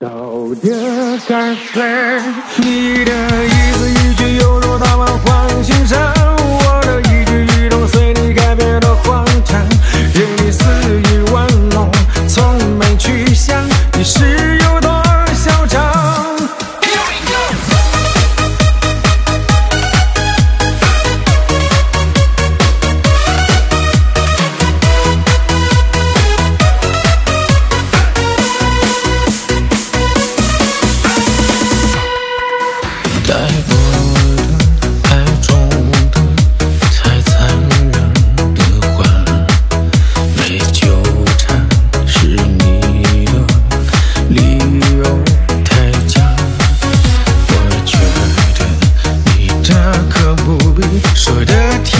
道德感分，你的说的天